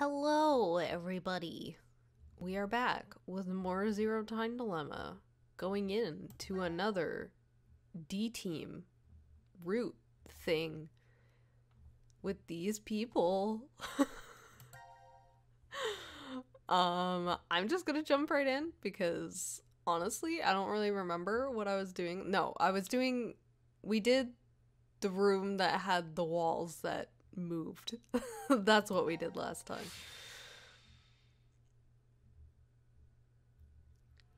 Hello, everybody. We are back with more Zero Time Dilemma, going in to another D team route thing with these people. um, I'm just gonna jump right in because honestly, I don't really remember what I was doing. No, I was doing. We did the room that had the walls that moved. That's what we did last time.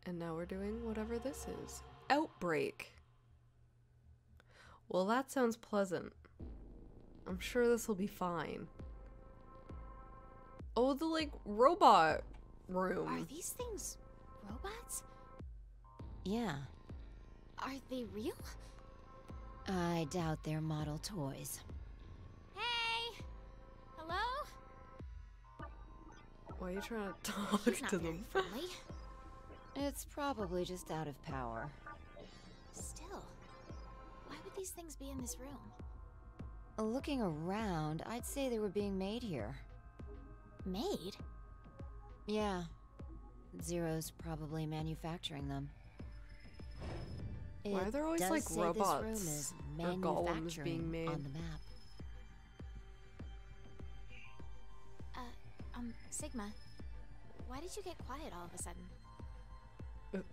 And now we're doing whatever this is. Outbreak. Well, that sounds pleasant. I'm sure this will be fine. Oh, the like robot room. Are these things robots? Yeah, Are they real? I doubt they're model toys. Why are you trying to talk He's not to them? friendly. It's probably just out of power. Still, why would these things be in this room? Looking around, I'd say they were being made here. Made? Yeah. Zero's probably manufacturing them. Why are It there always, like, say This room robots is or golems being made? on the map. Um, Sigma, why did you get quiet all of a sudden?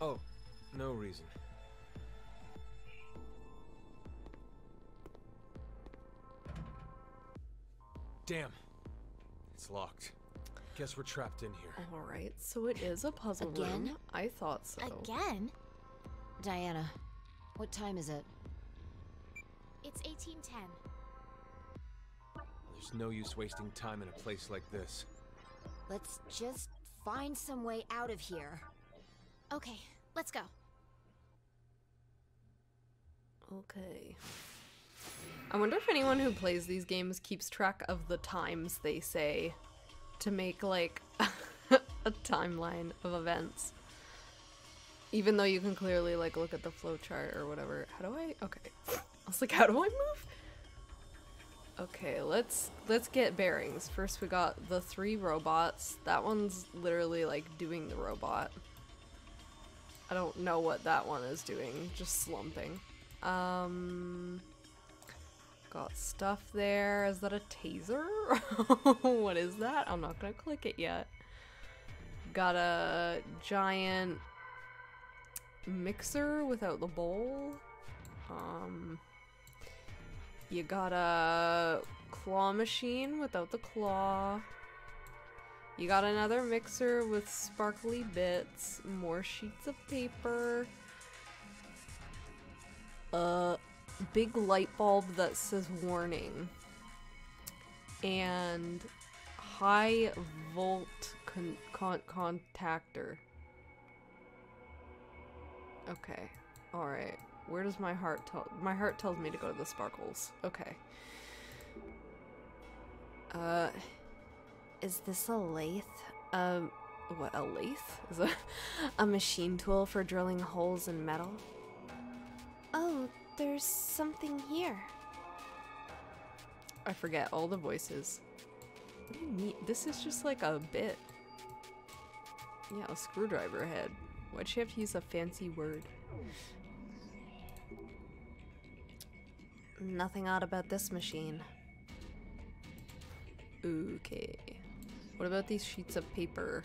Oh, no reason. Damn. It's locked. Guess we're trapped in here. All right, so it is a puzzle Again? room. I thought so. Again? Diana, what time is it? It's 1810. There's no use wasting time in a place like this. Let's just find some way out of here. Okay, let's go. Okay. I wonder if anyone who plays these games keeps track of the times they say to make like a timeline of events. Even though you can clearly like look at the flowchart or whatever. How do I? Okay. I was like, how do I move? Okay, let's let's get bearings. First we got the three robots. That one's literally like doing the robot. I don't know what that one is doing, just slumping. Um got stuff there. Is that a taser? what is that? I'm not gonna click it yet. Got a giant mixer without the bowl. Um you got a claw machine without the claw. You got another mixer with sparkly bits, more sheets of paper, a big light bulb that says warning, and high volt con- con- contactor. Okay, alright. Where does my heart tell? My heart tells me to go to the sparkles. Okay. Uh, is this a lathe? Um, what, a lathe? Is a, a machine tool for drilling holes in metal? Oh, there's something here. I forget all the voices. What do you mean? This is just like a bit. Yeah, a screwdriver head. Why'd she have to use a fancy word? Nothing odd about this machine. Okay. What about these sheets of paper?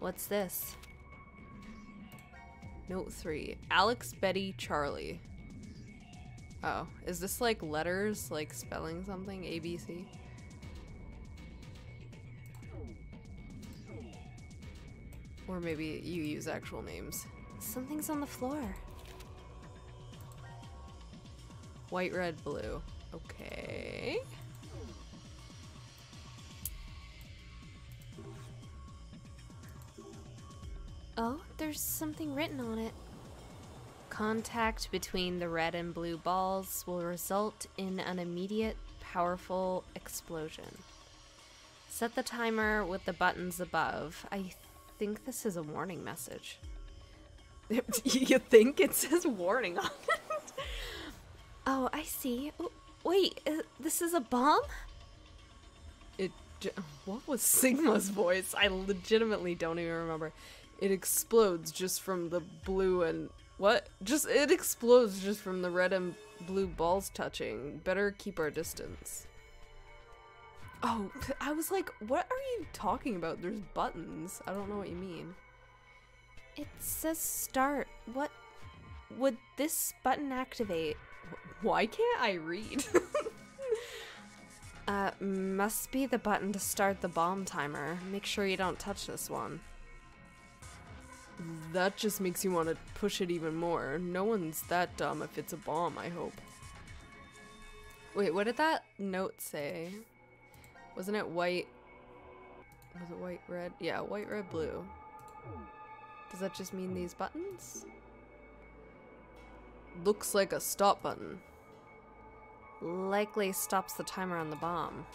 What's this? Note 3. Alex, Betty, Charlie. Oh, is this like letters, like spelling something? ABC? Or maybe you use actual names. Something's on the floor. White, red, blue. Okay. Oh, there's something written on it. Contact between the red and blue balls will result in an immediate, powerful explosion. Set the timer with the buttons above. I think this is a warning message. you think it says warning on it? Oh, I see. Wait, uh, this is a bomb? It J- what was Sigma's voice? I legitimately don't even remember. It explodes just from the blue and what? Just it explodes just from the red and blue balls touching. Better keep our distance. Oh, I was like, what are you talking about? There's buttons. I don't know what you mean. It says start. What would this button activate? Why can't I read? Uh, must be the button to start the bomb timer. Make sure you don't touch this one. that just makes you want to push it even more. No one's that dumb if it's a bomb, I hope. Wait, what did that note say? Wasn't it white? Was it white, red? Yeah, white, red, blue. Does that just mean these buttons? Looks like a stop button. Likely stops the timer on the bomb.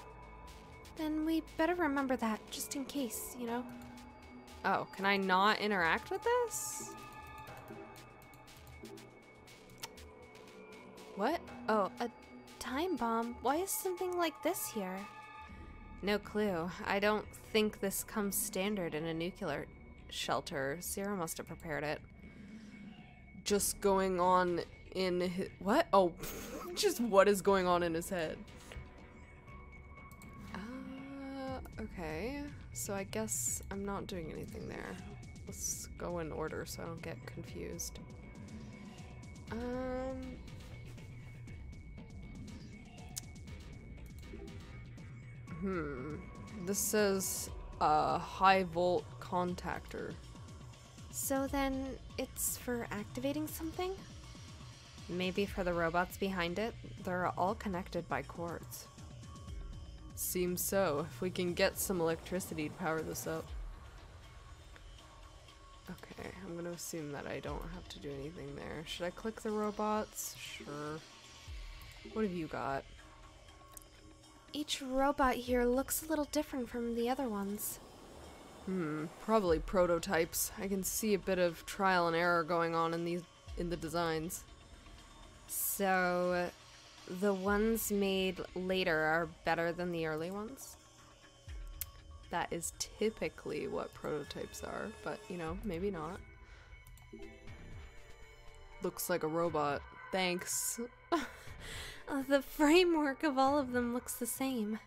Then we better remember that, just in case, you know? Oh, can I not interact with this? What? Oh, A time bomb? Why is something like this here? no clue. I don't think this comes standard in a nuclear shelter. Zero must have prepared it. Just going on in his, what? Oh, just what is going on in his head? Uh, okay. So I guess I'm not doing anything there. Let's go in order so I don't get confused. Um. Hmm. This says a high volt contactor. So then it's for activating something? Maybe for the robots behind it? They're all connected by cords. Seems so. If we can get some electricity to power this up. Okay, I'm gonna assume that I don't have to do anything there. Should I click the robots? Sure. What have you got? Each robot here looks a little different from the other ones. Hmm, probably prototypes. I can see a bit of trial and error going on in these in the designs. So, the ones made later are better than the early ones? That is typically what prototypes are, but you know, maybe not. Looks like a robot. Thanks. Uh, the framework of all of them looks the same.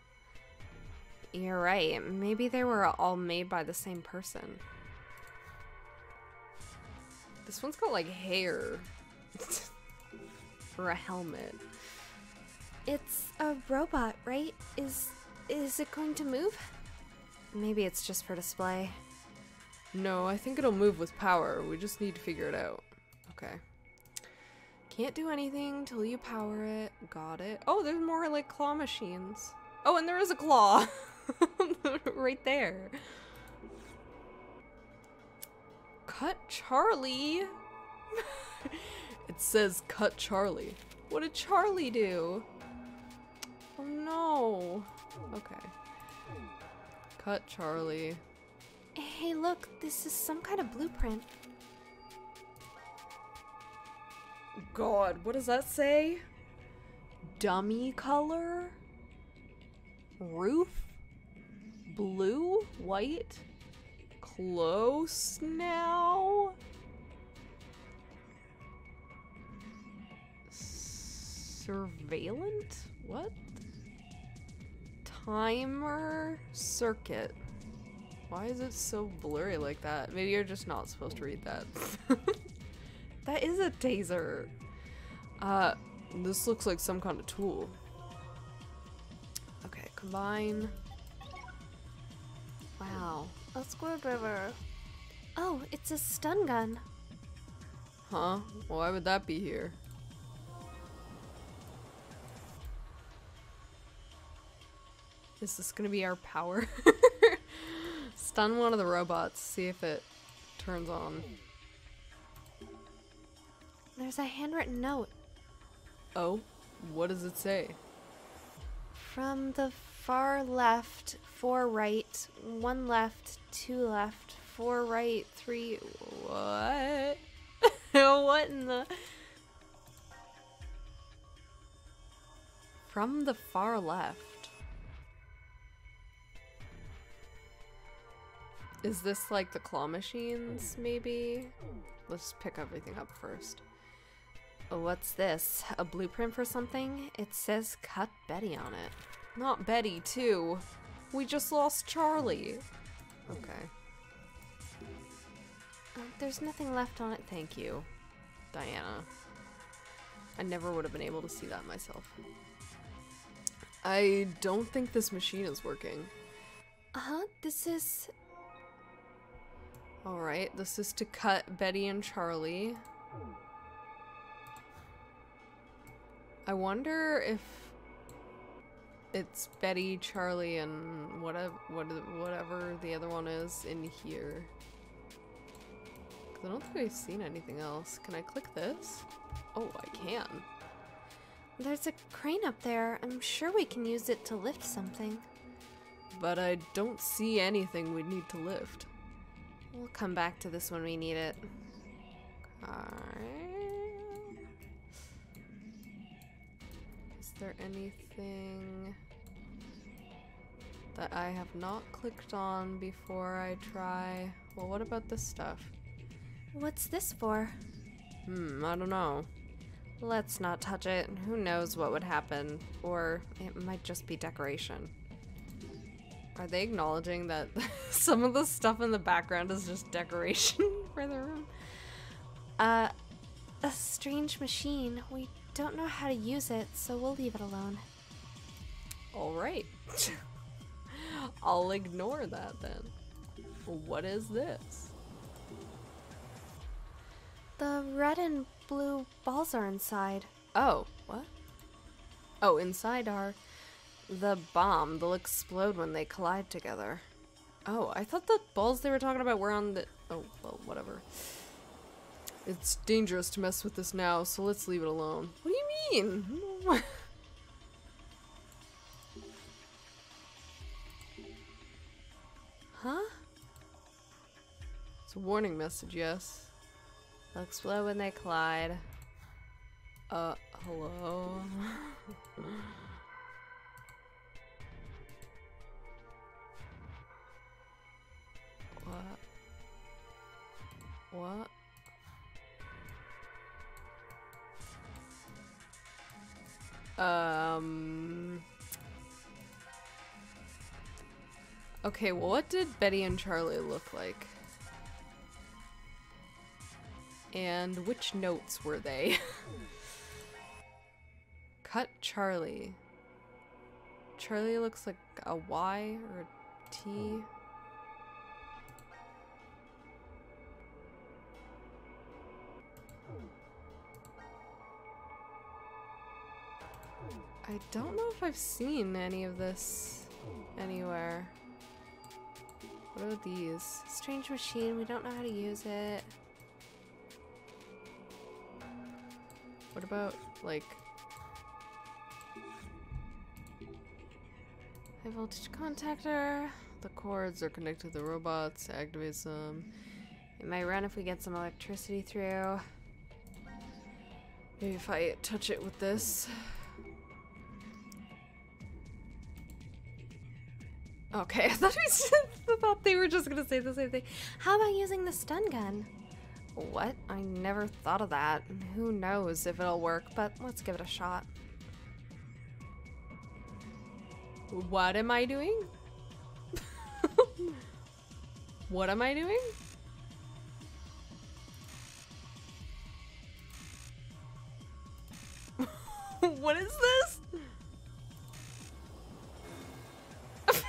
You're right. Maybe they were all made by the same person. This one's got like hair. For a helmet. It's a robot, right? Is is it going to move? Maybe it's just for display. No, I think it'll move with power. We just need to figure it out. Okay. Can't do anything till you power it. Got it. Oh, there's more like claw machines. Oh, and there is a claw. right there. Cut Charlie. it says cut Charlie. What did Charlie do? Oh no. Okay. Cut Charlie. Hey, look, this is some kind of blueprint. God, what does that say? Dummy color? Roof? Blue? White? Close now? Surveillant? What? Timer circuit. Why is it so blurry like that? Maybe you're just not supposed to read that. that is a taser. Uh, this looks like some kind of tool. Okay, combine. Wow. Screwdriver. Oh, it's a stun gun. Huh? Why would that be here? Is this gonna be our power? Stun one of the robots, see if it turns on. There's a handwritten note. Oh, what does it say? From the far left, four right, one left, two left, four right, three. What? what in the. From the far left. Is this like the claw machines, maybe? Let's pick everything up first. Oh, What's this? A blueprint for something? It says cut Betty on it. Not Betty, too. We just lost Charlie. Okay. Uh, there's nothing left on it. Thank you, Diana. I never would have been able to see that myself. I don't think this machine is working. Uh huh. This is. Alright, this is to cut Betty and Charlie. I wonder if it's Betty, Charlie, and whatever, whatever the other one is in here. 'Cause I don't think I've seen anything else. Can I click this? Oh, I can. There's a crane up there. I'm sure we can use it to lift something. But I don't see anything we need to lift. We'll come back to this when we need it. Alright. Is there anything that I have not clicked on before I try? Well, what about this stuff? What's this for? Hmm, I don't know. Let's not touch it. Who knows what would happen? Or it might just be decoration. Are they acknowledging that some of the stuff in the background is just decoration for the room? Uh, a strange machine. We don't know how to use it, so we'll leave it alone. Alright. I'll ignore that then. What is this? The red and blue balls are inside. Oh, what? Oh, inside are the bomb. They'll explode when they collide together. Oh, I thought the balls they were talking about were on the. Oh, well, whatever. It's dangerous to mess with this now, so let's leave it alone. What do you mean? warning message, yes. They'll explode when they collide. Uh, hello? what? What? Um. Okay, well, what did Betty and Charlie look like? And which notes were they? Cut Charlie. Charlie looks like a Y or a T. I don't know if I've seen any of this anywhere. What are these? Strange machine. We don't know how to use it. What about, like... High voltage contactor. The cords are connected to the robots. Activates them. It might run if we get some electricity through. Maybe if I touch it with this. Okay, I thought, we s- I thought they were just gonna say the same thing. How about using the stun gun? What? I never thought of that. Who knows if it'll work, but let's give it a shot. What am I doing? what am I doing? what is this?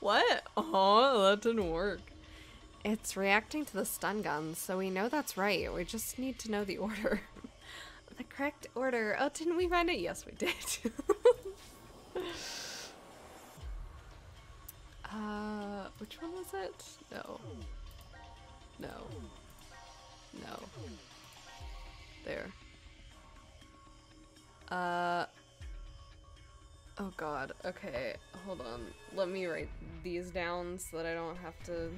what? Oh, that didn't work. It's reacting to the stun guns, so we know that's right. We just need to know the order. the correct order. Oh, didn't we find it? Yes, we did. uh, which one was it? No. No. No. There. Uh. Oh god. Okay, hold on. Let me write these down so that I don't have to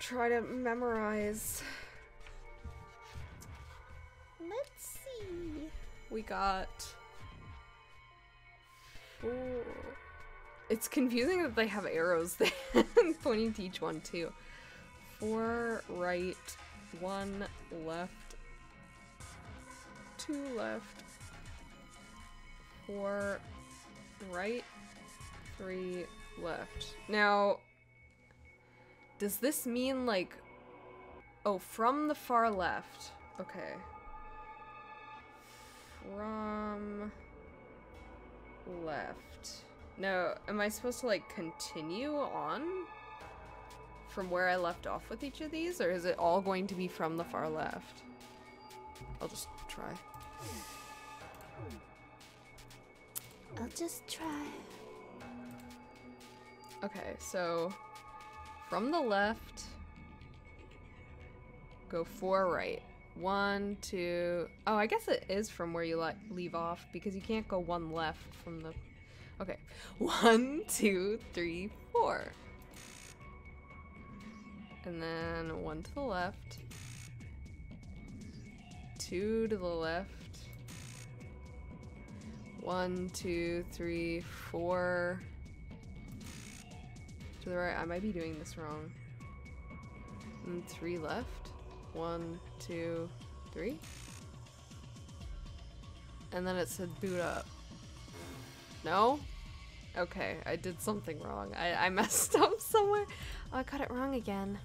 try to memorize. Let's see. We got four. It's confusing that they have arrows there pointing to each one too. Four right, one left, two left, four right, three left. Now, does this mean like, oh, from the far left? Okay. From left. No, am I supposed to like continue on from where I left off with each of these, or is it all going to be from the far left? I'll just try. I'll just try. Okay, so from the left, go four right. One, two. Oh, I guess it is from where you like leave off because you can't go one left from the. Okay, one, two, three, four, and then one to the left, two to the left, one, two, three, four the right. I might be doing this wrong. And three left. One, two, three. And then it said boot up. No? Okay, I did something wrong. I, I messed up somewhere. Oh, I got it wrong again.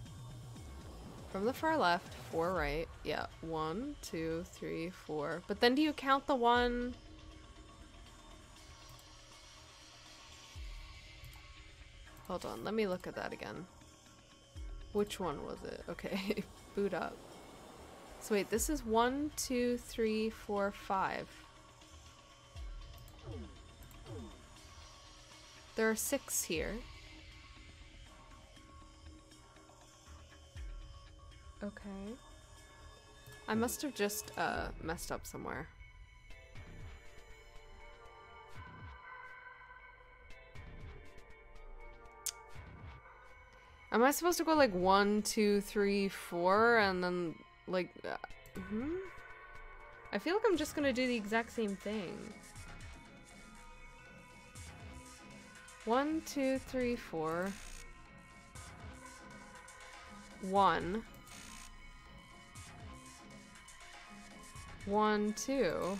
From the far left, four right. Yeah, one, two, three, four. But then do you count the one? Hold on, let me look at that again. Which one was it? Okay, boot up. So wait, this is one, two, three, four, five. There are six here. Okay. I must have just uh, messed up somewhere. Am I supposed to go like one, two, three, four, and then like, uh, hmm? I feel like I'm just gonna do the exact same thing. One, two, three, four. One. One, two.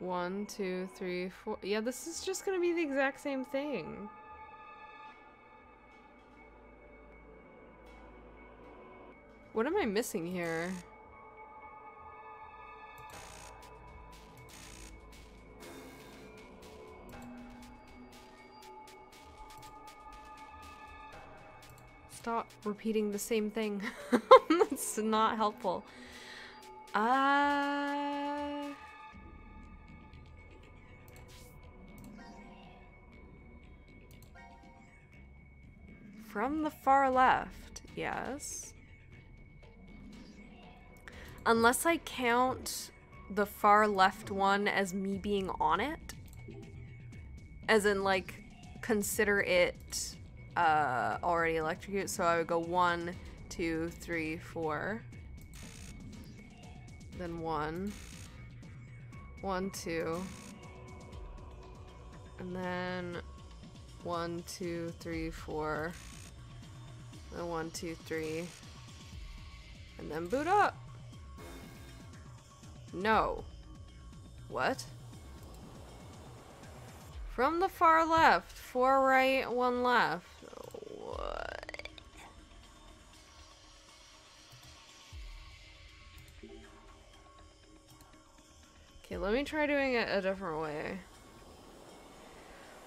One, two, three, four. Yeah, this is just gonna be the exact same thing. What am I missing here? Stop repeating the same thing. That's not helpful. Uh... From the far left, yes. Unless I count the far left one as me being on it. As in, like, consider it uh, already electrocute. So I would go one, two, three, four. Then one. One, two. And then one, two, three, four. Then one, two, three. And then boot up. No. What? From the far left. Four right, one left. What? Okay, let me try doing it a different way.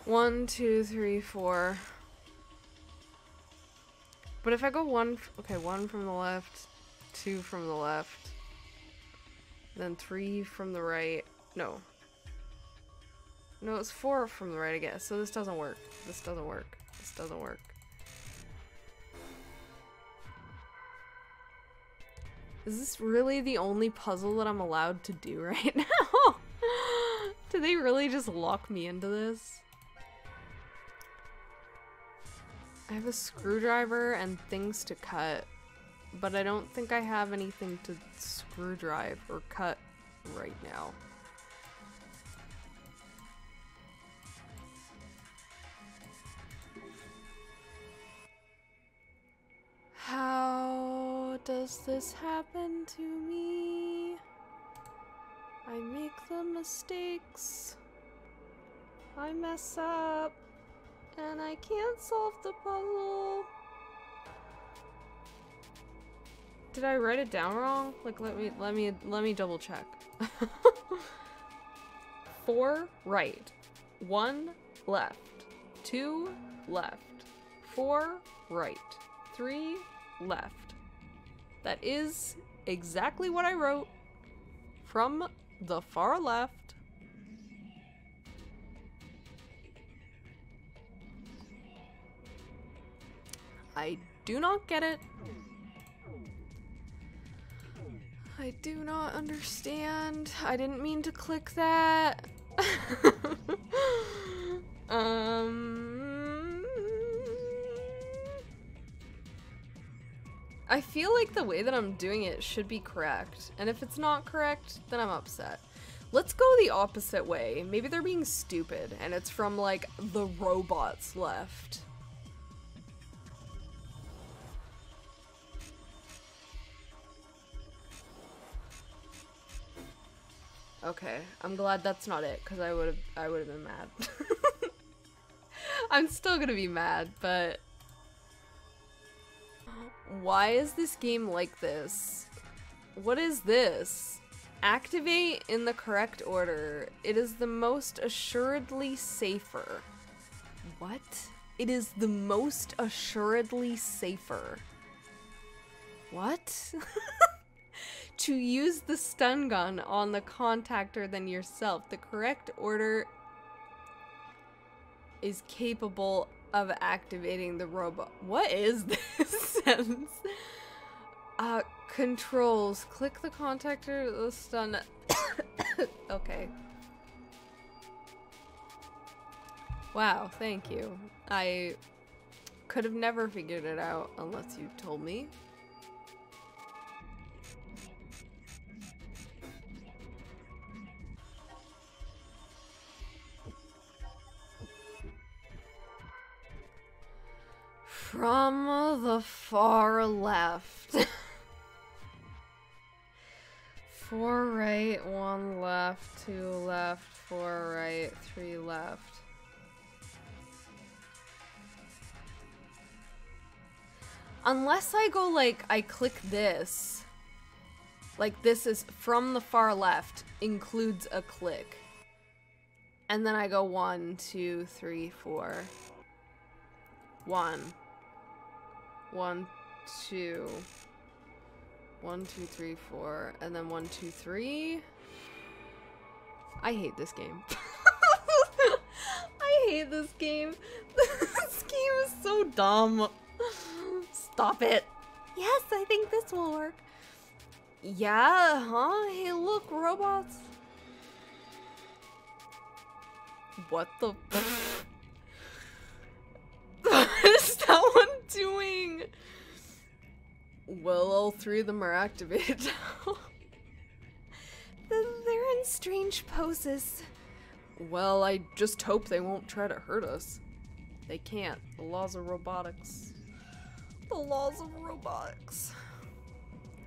One, two, three, four. But if I go one, okay, one from the left, two from the left, then three from the right. No. No, it's four from the right, I guess. So this doesn't work. This doesn't work. This doesn't work. Is this really the only puzzle that I'm allowed to do right now? do they really just lock me into this? I have a screwdriver and things to cut, but I don't think I have anything to screwdrive or cut right now. How does this happen to me? I make the mistakes. I mess up. And I can't solve the puzzle. Did I write it down wrong? Like let me let me let me double check. Four right. One left. Two left. Four right. Three left. That is exactly what I wrote from the far left. I do not get it. I do not understand. I didn't mean to click that. um I feel like the way that I'm doing it should be correct. And if it's not correct, then I'm upset. Let's go the opposite way. Maybe they're being stupid and it's from like the robots left. Okay, I'm glad that's not it because I would have I would have been mad. I'm still gonna be mad, but why is this game like this? What is this? Activate in the correct order. It is the most assuredly safer. What? It is the most assuredly safer. What? to use the stun gun on the contactor than yourself. The correct order is capable of activating the robot. What is this sentence? Uh, controls. Click the contactor, the stun. okay. Wow, thank you. I could have never figured it out unless you told me. From the far left. four right, one left, two left, four right, three left. Unless I go like, I click this. Like this is from the far left, includes a click. And then I go one, two, three, four. One. One, two. One, two, three, four. And then one, two, three. I hate this game. I hate this game. this game is so dumb. Stop it. Yes, I think this will work. Yeah, huh? Hey, look, robots. What the? Doing? Well, all three of them are activated now. They're in strange poses. Well, I just hope they won't try to hurt us. They can't. The laws of robotics. The laws of robotics.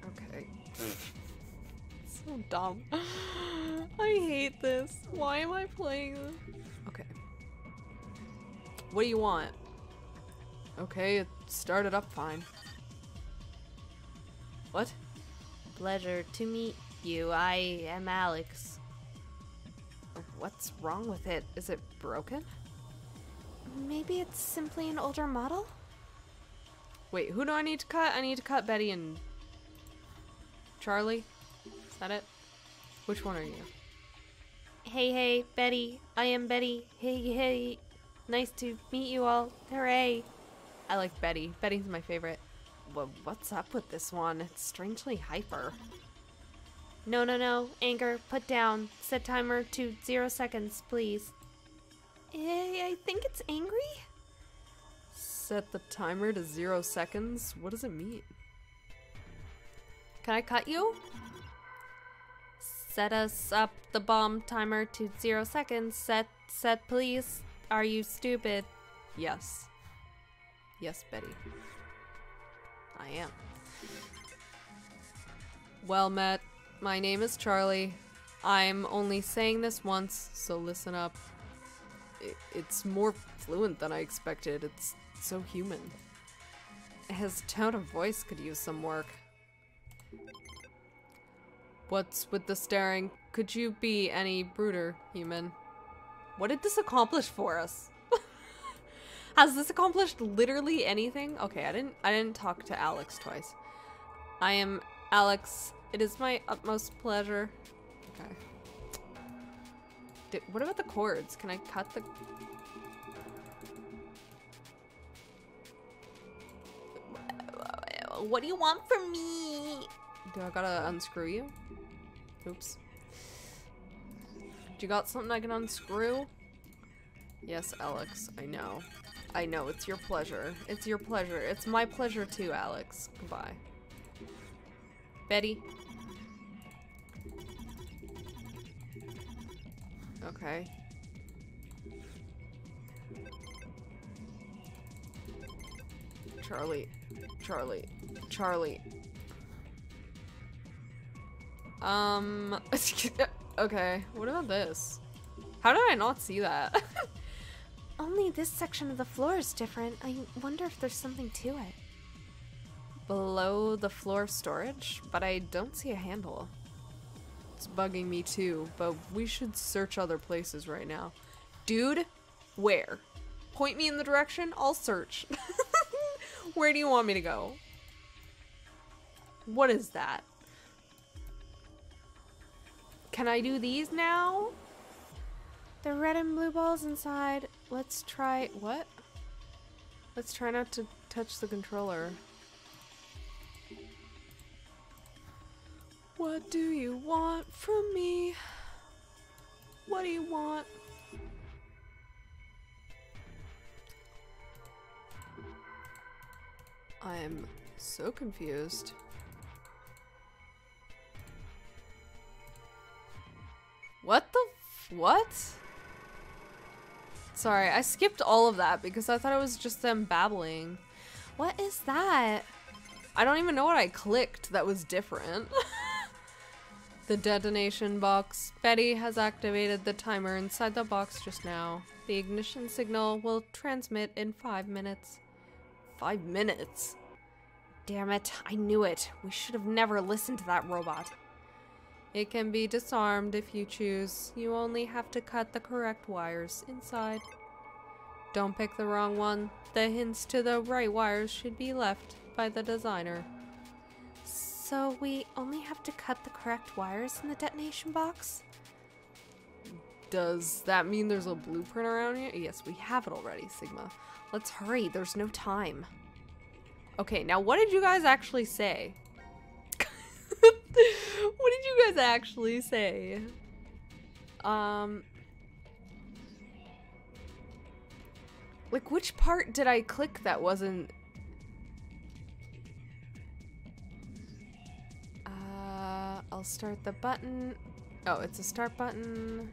Okay. so dumb. I hate this. Why am I playing this? Okay. What do you want? Okay, it started up fine. What? Pleasure to meet you. I am Alex. What's wrong with it? Is it broken? Maybe it's simply an older model? Wait, who do I need to cut? I need to cut Betty and Charlie. Is that it? Which one are you? Hey, hey, Betty. I am Betty. Hey, hey. Nice to meet you all. Hooray. I like Betty. Betty's my favorite. Well, what's up with this one? It's strangely hyper. No, no, no. Anger, put down. Set timer to zero seconds, please. Eh, I think it's angry? Set the timer to zero seconds? What does it mean? Can I cut you? Set us up the bomb timer to zero seconds. Set, set, please. Are you stupid? Yes. Yes, Betty. I am. Well met. My name is Charlie. I'm only saying this once, so listen up. It's more fluent than I expected. It's so human. His tone of voice could use some work. What's with the staring? Could you be any bruder, human? What did this accomplish for us? Has this accomplished literally anything? Okay, I didn't I didn't talk to Alex twice. I am Alex. It is my utmost pleasure. Okay. Did, what about the cords? Can I cut the What do you want from me? Do I gotta unscrew you? Oops. Do You got something I can unscrew? Yes, Alex, I know. I know, it's your pleasure. It's your pleasure. It's my pleasure too, Alex. Goodbye. Betty. Okay. Charlie. Charlie. Charlie. Um. okay. What about this? How did I not see that? Only this section of the floor is different. I wonder if there's something to it. Below the floor storage, but I don't see a handle. It's bugging me too, but we should search other places right now. Dude, where? Point me in the direction, I'll search. where do you want me to go? What is that? Can I do these now? The red and blue balls inside. Let's try what? Let's try not to touch the controller. What do you want from me? What do you want? I am so confused. What the what? Sorry, I skipped all of that because I thought it was just them babbling. What is that? I don't even know what I clicked that was different. the detonation box. Betty has activated the timer inside the box just now. The ignition signal will transmit in five minutes. Five minutes? Damn it, I knew it. We should have never listened to that robot. It can be disarmed if you choose. You only have to cut the correct wires inside. Don't pick the wrong one. The hints to the right wires should be left by the designer. So we only have to cut the correct wires in the detonation box? Does that mean there's a blueprint around here? Yes, we have it already, Sigma. Let's hurry, there's no time. Okay, now what did you guys actually say? What did you guys actually say? Um... Like, which part did I click that wasn't... Uh, I'll start the button. Oh, it's a start button.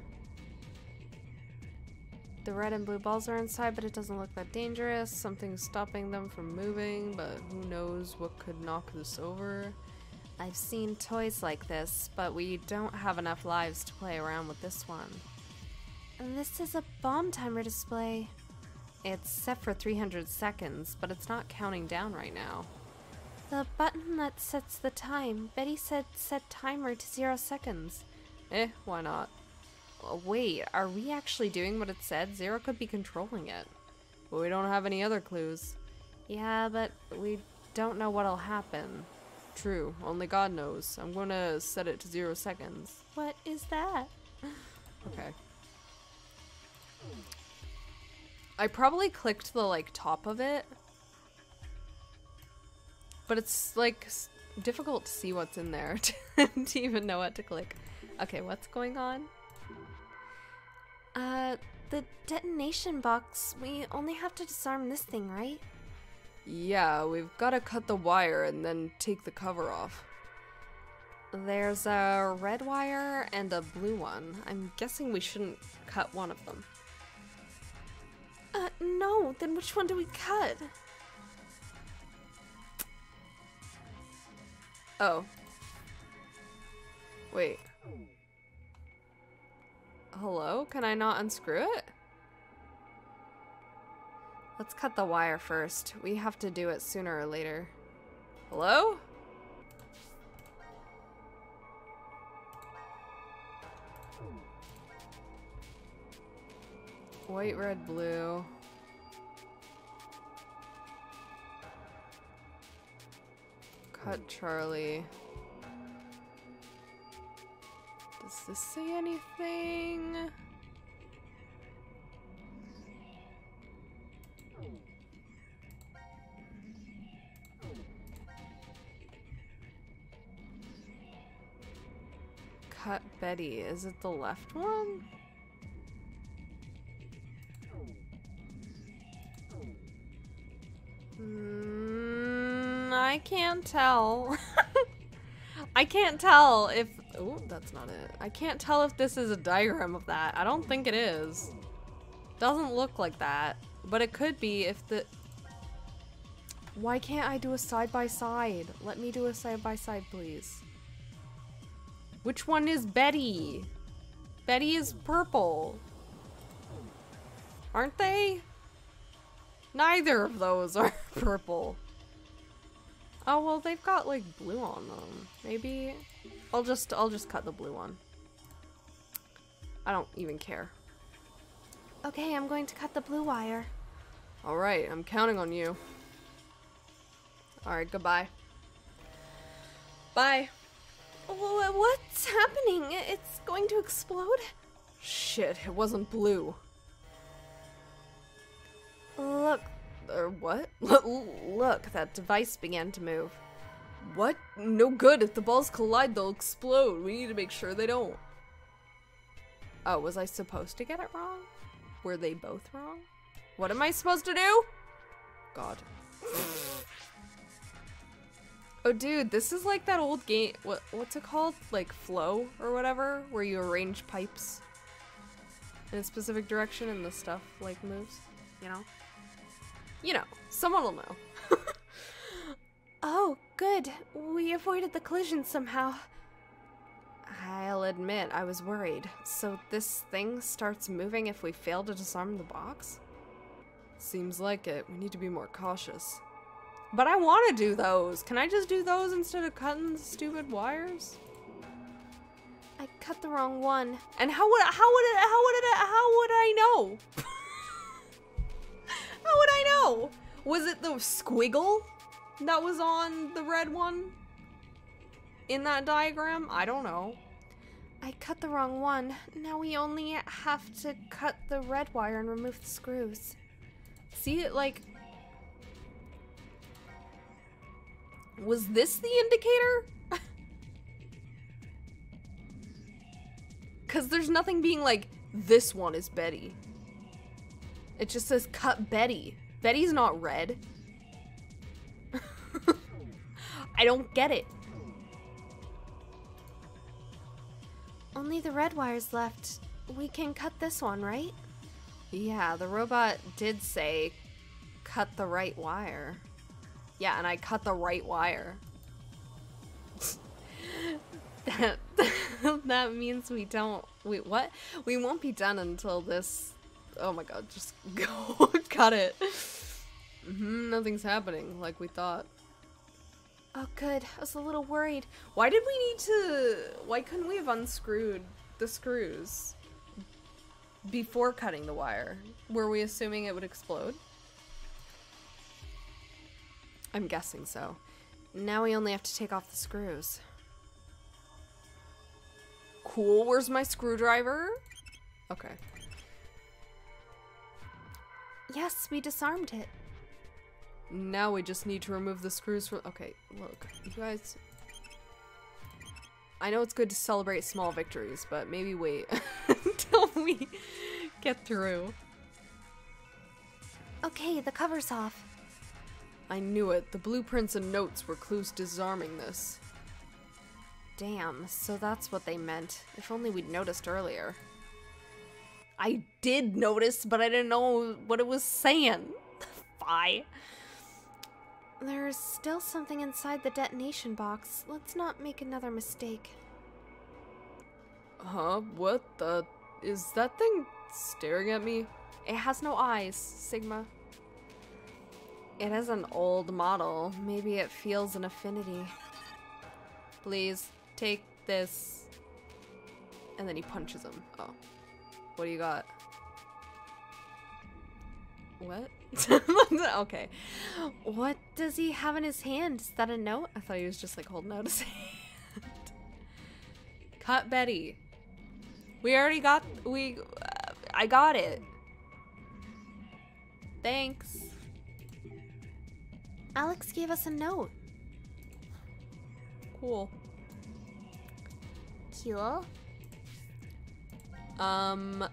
The red and blue balls are inside, but it doesn't look that dangerous. Something's stopping them from moving, but who knows what could knock this over. I've seen toys like this, but we don't have enough lives to play around with this one. And this is a bomb timer display. It's set for 300 seconds, but it's not counting down right now. The button that sets the time. Betty said set timer to zero seconds. Eh, why not? Uh, Wait, are we actually doing what it said? Zero could be controlling it. But we don't have any other clues. Yeah, but we don't know what'll happen. True, only God knows. I'm gonna set it to zero seconds. What is that? Okay. I probably clicked the like top of it. But it's like s- difficult to see what's in there to, to even know what to click. Okay, what's going on? Uh, the detonation box. We only have to disarm this thing, right? Yeah, we've got to cut the wire and then take the cover off. There's a red wire and a blue one. I'm guessing we shouldn't cut one of them. Uh, no. Then which one do we cut? Oh. Wait. Hello? Can I not unscrew it? Let's cut the wire first. We have to do it sooner or later. Hello? White, red, blue. Cut Charlie. Does this say anything? Betty. Is it the left one? Mm, I can't tell. I can't tell if. Oh, that's not it. I can't tell if this is a diagram of that. I don't think it is. Doesn't look like that. But it could be if the. Why can't I do a side by side? Let me do a side by side, please. Which one is Betty? Betty is purple. Aren't they? Neither of those are purple. Oh, well, they've got like blue on them. Maybe I'll just I'll just cut the blue one. I don't even care. Okay, I'm going to cut the blue wire. All right, I'm counting on you. All right, goodbye. Bye. Wh- What's happening? It's going to explode? Shit, it wasn't blue. Look, Or what? Look, that device began to move. What? No good. If the balls collide, they'll explode. We need to make sure they don't. Oh, was I supposed to get it wrong? Were they both wrong? What am I supposed to do? God. Oh, dude, this is like that old game. What? What's it called? Like Flow or whatever, where you arrange pipes in a specific direction and the stuff like moves. You know. You know, someone will know. oh, good. We avoided the collision somehow. I'll admit, I was worried. So this thing starts moving if we fail to disarm the box? Seems like it. We need to be more cautious. But I want to do those. Can I just do those instead of cutting the stupid wires? I cut the wrong one. And how would how would it how would it how would I know? how would I know? Was it the squiggle that was on the red one in that diagram? I don't know. I cut the wrong one. Now we only have to cut the red wire and remove the screws. See it like Was this the indicator? Cuz there's nothing being like this one is Betty. It just says cut Betty. Betty's not red. I don't get it. Only the red wire's left. We can cut this one, right? Yeah, the robot did say cut the right wire. Yeah, and I cut the right wire. that that means we don't we what? We won't be done until this Oh my god, just go cut it. hmm nothing's happening like we thought. Oh, good. I was a little worried. Why did we need to why couldn't we have unscrewed the screws before cutting the wire? Were we assuming it would explode? I'm guessing so. Now we only have to take off the screws. Cool, where's my screwdriver? Okay. Yes, we disarmed it. Now we just need to remove the screws from- Okay, look, you guys... I know it's good to celebrate small victories, but maybe wait until we get through. Okay, the cover's off. I knew it. The blueprints and notes were clues to disarming this. Damn, so that's what they meant. If only we'd noticed earlier. I did notice, but I didn't know what it was saying. Bye. There's still something inside the detonation box. Let's not make another mistake. Huh? What the? Is that thing staring at me? It has no eyes, Sigma. It is an old model. Maybe it feels an affinity. Please, take this. And then he punches him. Oh. What do you got? What? okay. What does he have in his hand? Is that a note? I thought he was just like holding out his hand. Cut Betty. We already got we uh, I got it. Thanks. Alex gave us a note. Cool. Cool. Um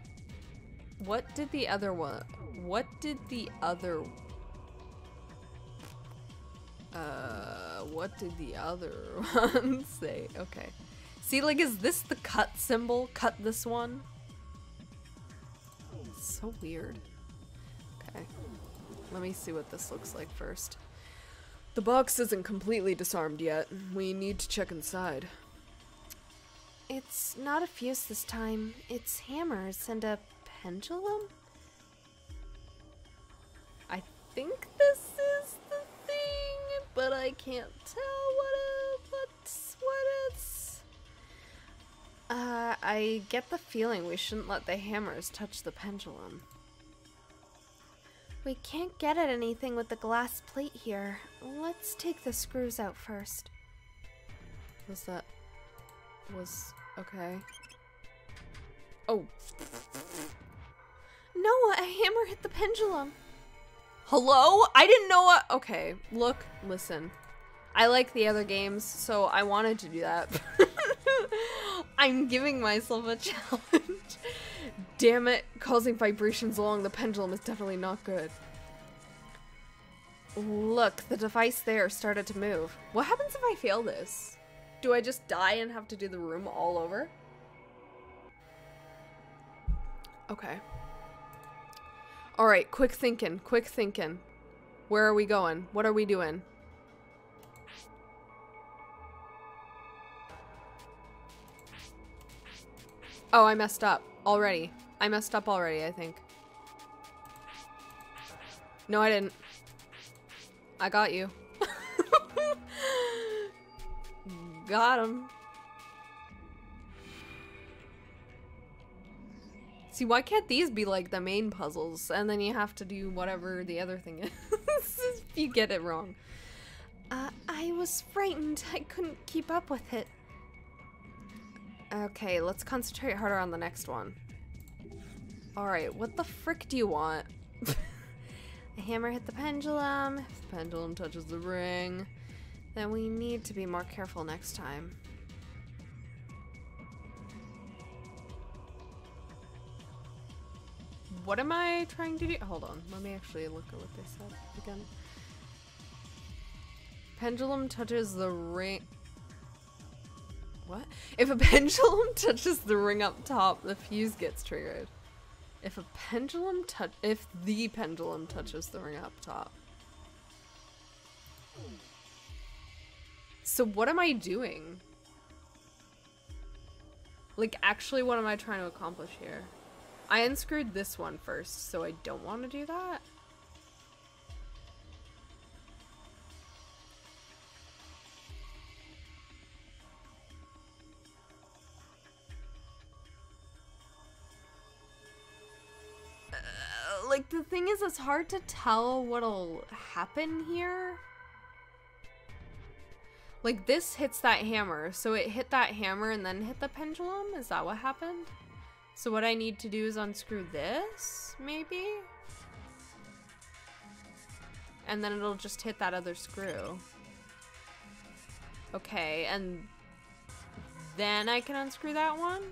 what did the other one what did the other uh what did the other one say? Okay. See like is this the cut symbol? Cut this one? So weird. Okay. Let me see what this looks like first. The box isn't completely disarmed yet. We need to check inside. It's not a fuse this time. It's hammers and a pendulum? I think this is the thing, but I can't tell what it, what's what it's. Uh, I get the feeling we shouldn't let the hammers touch the pendulum. We can't get at anything with the glass plate here. Let's take the screws out first. Was that was okay. Oh, No, a hammer hit the pendulum. hello? I didn't know what. Okay, look, listen. I like the other games, so I wanted to do that. I'm giving myself a challenge. Damn it, causing vibrations along the pendulum is definitely not good. Look, the device there started to move. What happens if I fail this? Do I just die and have to do the room all over? Okay. Alright, quick thinking, quick thinking. Where are we going? What are we doing? Oh, I messed up already. I messed up already, I think. No, I didn't. I got you. got him. See, why can't these be like the main puzzles? And then you have to do whatever the other thing is if you get it wrong. Uh, I was frightened. I couldn't keep up with it. Okay, let's concentrate harder on the next one. Alright, what the frick do you want? A hammer hit the pendulum. If the pendulum touches the ring. Then we need to be more careful next time. What am I trying to do? Hold on, let me actually look at what they said again. Pendulum touches the ring. What? If a pendulum touches the ring up top, the fuse gets triggered. If a pendulum touch, if the pendulum touches the ring up top. So what am I doing? Like, actually, what am I trying to accomplish here? I unscrewed this one first, so I don't want to do that. Uh, like, the thing is, it's hard to tell what'll happen here. Like, this hits that hammer, so it hit that hammer and then hit the pendulum? Is that what happened? So what I need to do is unscrew this, maybe? And then it'll just hit that other screw. Okay, and then I can unscrew that one?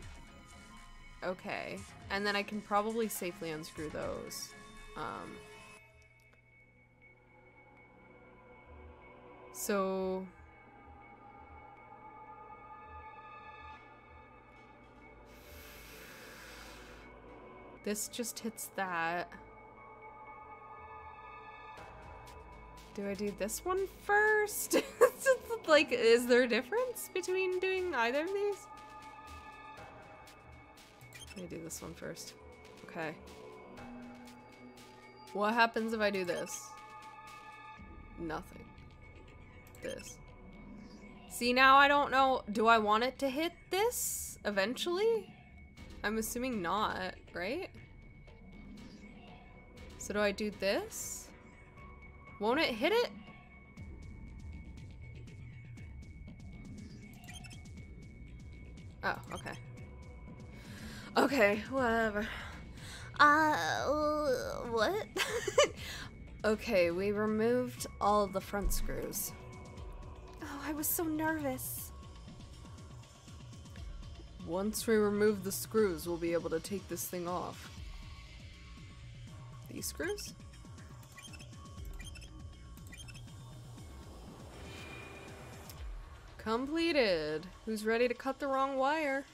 Okay. And then I can probably safely unscrew those. Um, so... This just hits that. Do I do this one first? Like, is there a difference between doing either of these? Do this one first. Okay. What happens if I do this? Nothing. This. See, now I don't know. Do I want it to hit this eventually? I'm assuming not, right? So do I do this? Won't it hit it? Oh, okay. Okay, whatever. Uh, what? okay, we removed all the front screws. Oh, I was so nervous. Once we remove the screws, we'll be able to take this thing off. These screws? Completed. Who's ready to cut the wrong wire?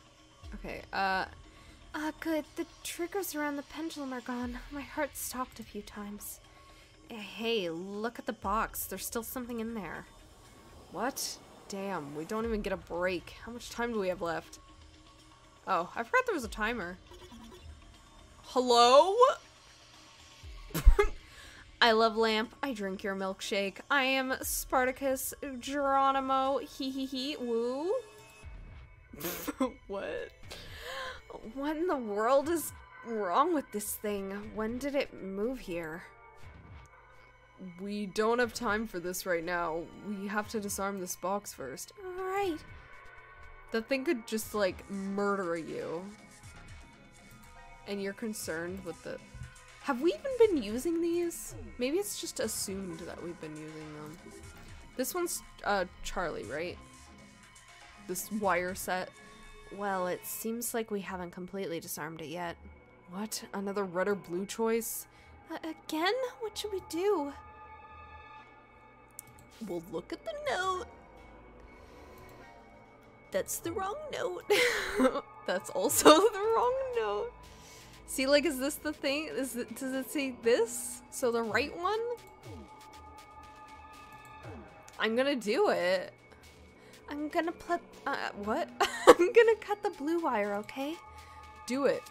Okay, uh, Ah, good. The triggers around the pendulum are gone. My heart stopped a few times. Eh, hey, look at the box. There's still something in there. What? Damn, we don't even get a break. How much time do we have left? Oh, I forgot there was a timer. Hello? I love lamp. I drink your milkshake. I am Spartacus Geronimo. Hee hee hee. Woo. what? What in the world is wrong with this thing? When did it move here? We don't have time for this right now. We have to disarm this box first. Right. That thing could just like murder you. And you're concerned with the. Have we even been using these? Maybe it's just assumed that we've been using them. This one's uh Charlie, right? This wire set. Well, it seems like we haven't completely disarmed it yet. What? Another red or blue choice? Uh, again? What should we do? Well, look at the note. That's the wrong note. That's also the wrong note. See, like, is this the thing? Is it, does it say this? So the right one? I'm gonna do it. I'm gonna put. Uh, what? I'm gonna cut the blue wire, okay? Do it.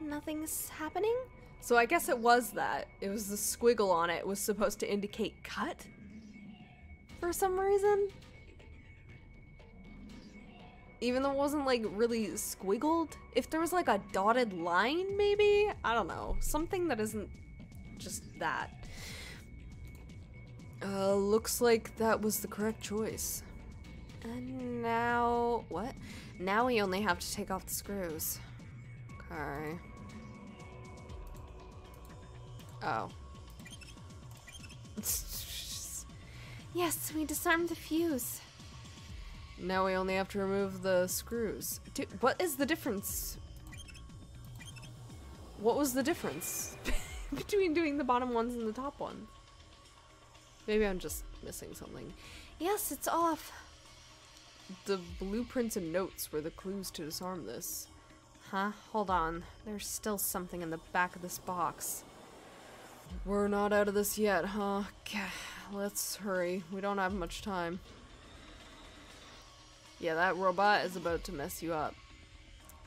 Nothing's happening? So I guess it was that. It was the squiggle on it was supposed to indicate cut? For some reason? Even though it wasn't like really squiggled? If there was like a dotted line, maybe? I don't know. Something that isn't just that. Uh, looks like that was the correct choice. And now. What? Now we only have to take off the screws. Okay. Oh. Yes, we disarmed the fuse. Now we only have to remove the screws. Dude, what is the difference? What was the difference between doing the bottom ones and the top ones? Maybe I'm just missing something. Yes, it's off. The blueprints and notes were the clues to disarm this. Huh? Hold on. There's still something in the back of this box. We're not out of this yet, huh? Let's hurry. We don't have much time. Yeah, that robot is about to mess you up.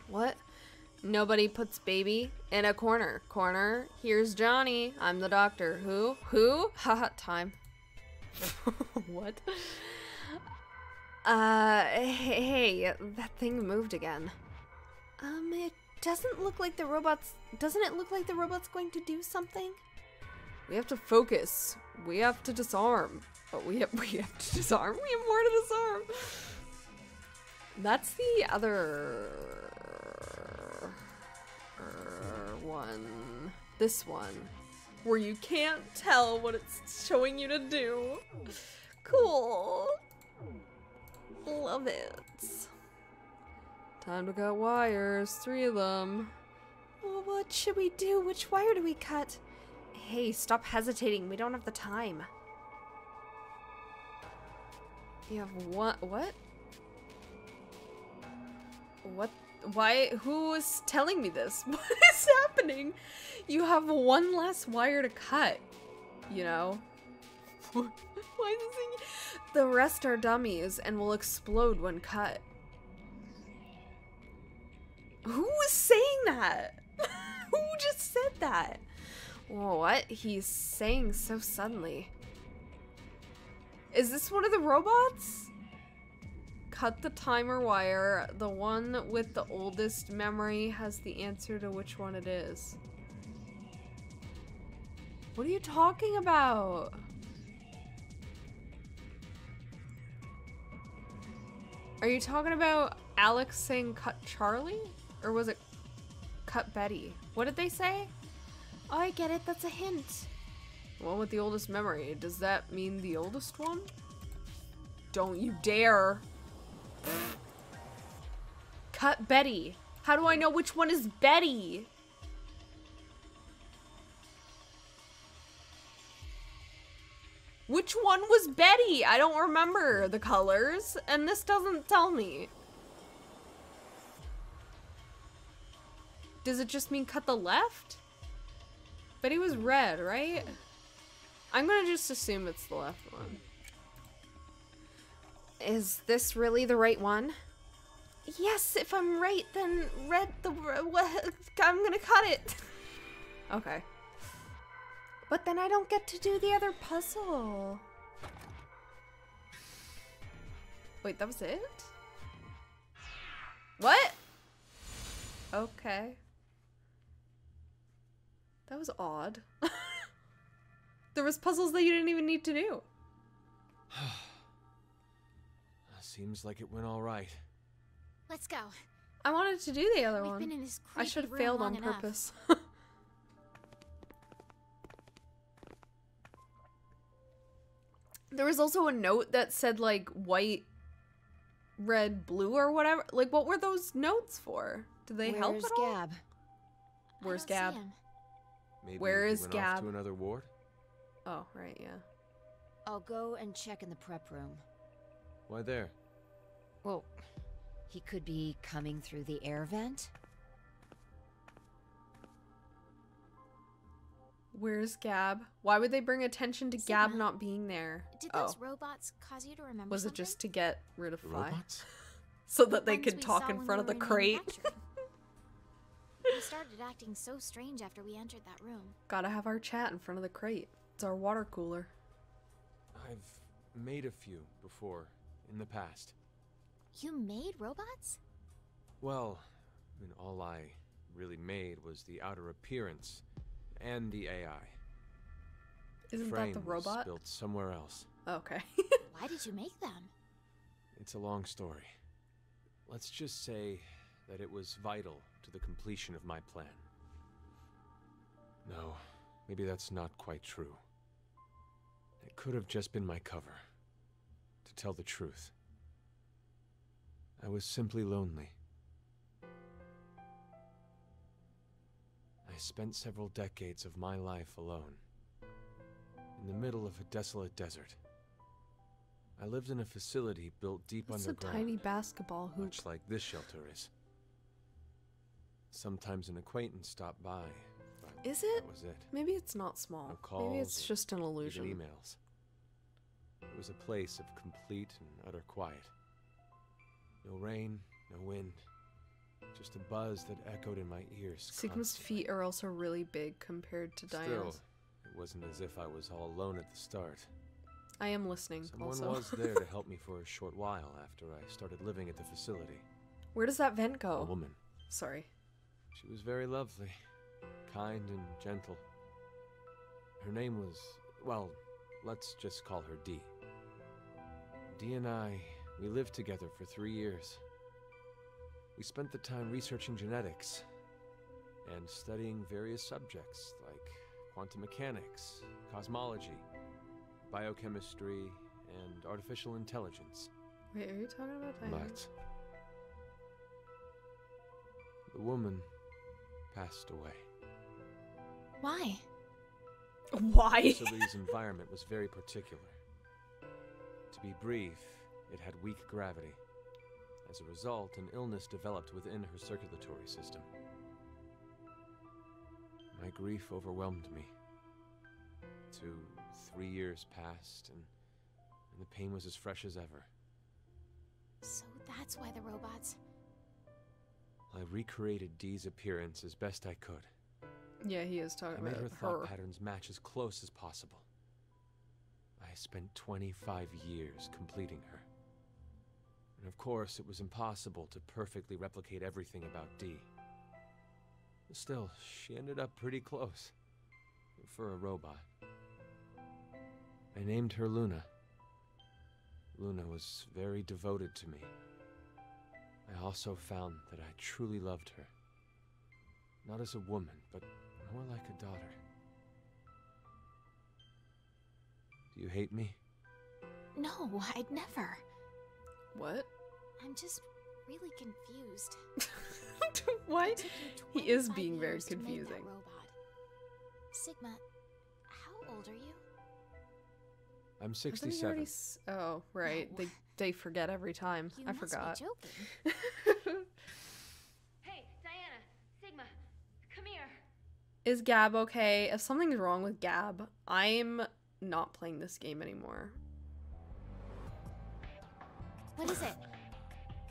What? Nobody puts baby in a corner. Corner. Here's Johnny. I'm the doctor. Who? Who? Haha, time. what? Uh, hey, that thing moved again. Um, it doesn't look like the robot's. Doesn't it look like the robot's going to do something? We have to focus. We have to disarm. But we have, we have to disarm. We have more to disarm. That's the other er, one. This one. Where you can't tell what it's showing you to do. Cool. Love it. Time to cut wires. Three of them. Well, what should we do? Which wire do we cut? Hey, stop hesitating. We don't have the time. You have one. What? What? Why? Who is telling me this? What is happening? You have one less wire to cut. You know? Why is? The rest are dummies and will explode when cut. Who was saying that? Who just said that? What? He's saying so suddenly. Is this one of the robots? Cut the timer wire. The one with the oldest memory has the answer to which one it is. What are you talking about? Are you talking about Alex saying cut Charlie? Or was it cut Betty? What did they say? Oh, I get it. That's a hint. One with the oldest memory. Does that mean the oldest one? Don't you dare. Cut Betty. How do I know which one is Betty? Which one was Betty? I don't remember the colors, and this doesn't tell me. Does it just mean cut the left? Betty was red, right? I'm gonna just assume it's the left one. Is this really the right one? Yes, if I'm right, then red the? I'm gonna cut it. okay. But then I don't get to do the other puzzle. Wait, that was it? What? Okay. That was odd. there was puzzles that you didn't even need to do. Seems like it went all right. Let's go. I wanted to do the other We've one. been in this I should have failed on enough. purpose. there was also a note that said like white, red, blue, or whatever. Like, what were those notes for? Did they help Where's at all? Gab? I Where's Gab? him. Maybe Where he is off Gab? to another ward? Oh, right, yeah. I'll go and check in the prep room. Why there? Well, he could be coming through the air vent. Where's Gab? Why would they bring attention to Gab not being there? Did oh, those robots cause you to remember was it just to get rid of The Fly? robots? So that they could talk in front we of the crate? manufacturing. we started acting so strange after we entered that room. Gotta have our chat in front of the crate. It's our water cooler. I've made a few before, in the past. You made robots? Well, I mean, all I really made was the outer appearance and the AI. Isn't Frame that the was robot? built somewhere else. Oh, okay. Why did you make them? It's a long story. Let's just say that it was vital to the completion of my plan. No, maybe that's not quite true. It could have just been my cover. To tell the truth, I was simply lonely. I spent several decades of my life alone, in the middle of a desolate desert. I lived in a facility built deep It's a underground tiny basketball hoop. much like this shelter is. Sometimes an acquaintance stopped by, but Is it? that was it. Maybe it's not small. No Maybe it's just an illusion. emails. It was a place of complete and utter quiet. No rain, no wind, just a buzz that echoed in my ears. Sigma's constantly. feet are also really big compared to Still, Diana's. it wasn't as if I was all alone at the start. I am listening. Someone also. was there to help me for a short while after I started living at the facility. Where does that vent go? A woman. Sorry. She was very lovely, kind and gentle. Her name was, well, let's just call her Dee. Dee and I, we lived together for three years. We spent the time researching genetics and studying various subjects like quantum mechanics, cosmology, biochemistry, and artificial intelligence. Wait, are you talking about Diana? But the woman passed away. Why? Why? The environment was very particular. To be brief, it had weak gravity. As a result, an illness developed within her circulatory system. My grief overwhelmed me. to three years passed, and, and the pain was as fresh as ever. So that's why the robots. I recreated Dee's appearance as best I could. Yeah, he is I talking made about her her. thought patterns match as close as possible. I spent 25 years completing her. And of course, it was impossible to perfectly replicate everything about Dee. Still, she ended up pretty close. For a robot. I named her Luna. Luna was very devoted to me. I also found that I truly loved her. Not as a woman, but more like a daughter. Do you hate me? No, I'd never. What? I'm just really confused. Why? It took you He is being very years to make that confusing. robot. Sigma, how old are you? I'm Hasn't 67. already Oh, right. No. They they forget every time. You I must forgot. be joking. Hey, Diana, Sigma, come here. Is Gab okay? If something's wrong with Gab, I'm not playing this game anymore. What is it?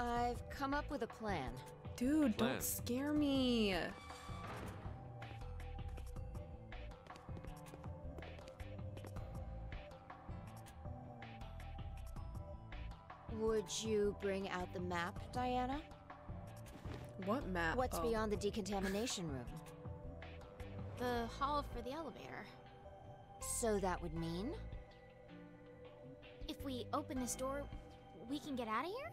I've come up with a plan. Dude, Plan. don't scare me. Would you bring out the map, Diana? What map? What's Oh. beyond the decontamination room? The hall for the elevator. So that would mean? If we open this door, we can get out of here?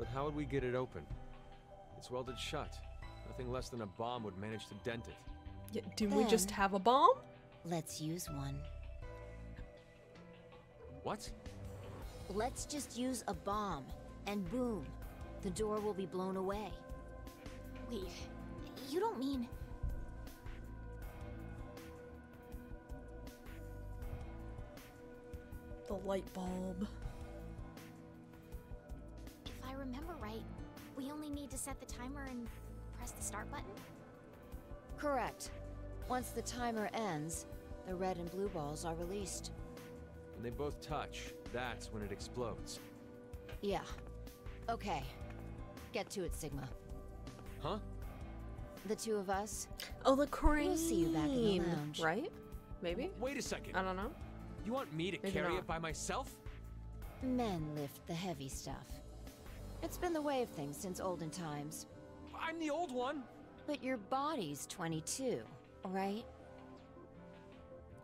But how would we get it open? It's welded shut. Nothing less than a bomb would manage to dent it. Yeah, did we just have a bomb? Let's use one. What? Let's just use a bomb, and boom, the door will be blown away. Wait, you don't mean. The light bulb. If I remember right, we only need to set the timer and press the start button? Correct. Once the timer ends, the red and blue balls are released. When they both touch, that's when it explodes. Yeah. Okay. Get to it, Sigma. Huh? The two of us, Oh, the crane. We'll see you back in the lounge. Right? Maybe? Wait a second. I don't know. You want me to Maybe carry not. it by myself? men lift the heavy stuff. It's been the way of things since olden times. I'm the old one. But your body's 22, right?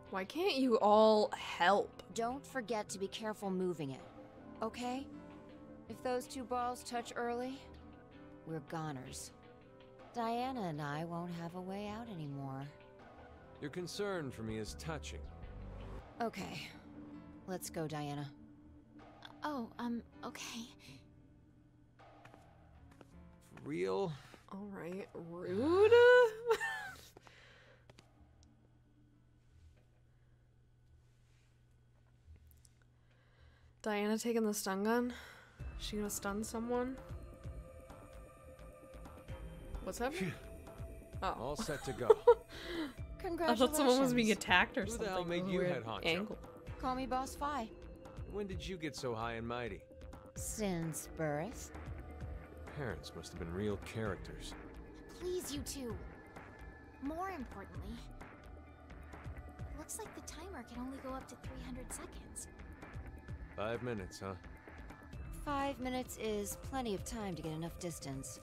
Why can't you all help? Don't forget to be careful moving it, okay? If those two balls touch early, we're goners. Diana and I won't have a way out anymore. Your concern for me is touching. Okay, let's go, Diana. Oh, um, okay. For real? All right, rude. Diana taking the stun gun. She gonna stun someone? What's happening? Oh, All set to go. I thought someone was being attacked or Who the something. hell made you weird head honcho? Angle. Call me Boss Phi. when did you get so high and mighty? Since birth. Parents must have been real characters. Please, you two. More importantly, looks like the timer can only go up to 300 seconds. Five minutes, huh? Five minutes is plenty of time to get enough distance.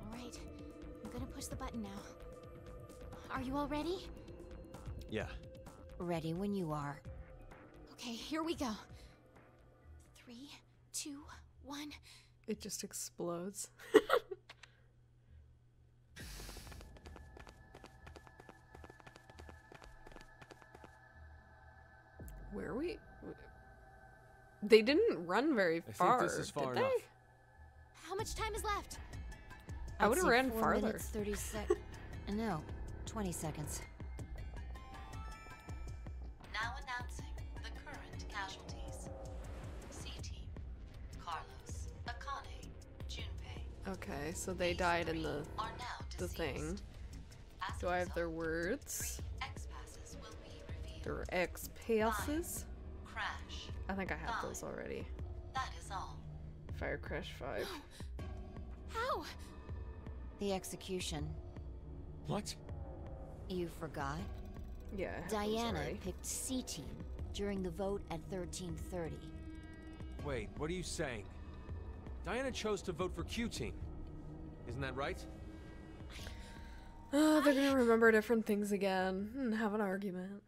All right, I'm gonna push the button now. Are you all ready? Yeah. Ready when you are. Okay, here we go. Three, two, one. It just explodes. Where are we? They didn't run very I far. think this is far did enough. They? How much time is left? I I'd would've ran four farther. Minutes, Thirty sec. Uh, no, twenty seconds. Okay, so they died in the the thing. Do I have their words? Three X passes will be revealed. Their X passes? Crash. I think I have those already. That is all. Fire Crash 5. How? The execution. What? You forgot? Yeah, I have those Diana picked C Team during the vote at 1330. Wait, what are you saying? Diana chose to vote for Q Team. Isn't that right? Oh, they're gonna remember different things again and have an argument.